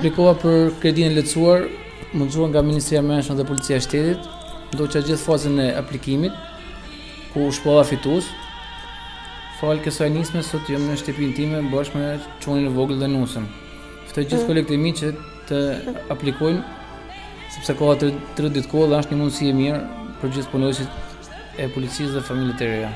aplikova për kredin e lecuar, më nga Ministria Menshën dhe Policia Shtetit, do që gjithë fazën e aplikimit, ku u shpova fitus, falë kësaj nisme, sot jëmë në shtepin time, bërshme me qonin e vogël dhe nusëm. Fëtë gjithë mm. kolektimi që të aplikojnë, sepse koha të rëtë ditë kohë dhe është një mundësi e mirë për gjithë punojësit e policisë dhe familitë të reja.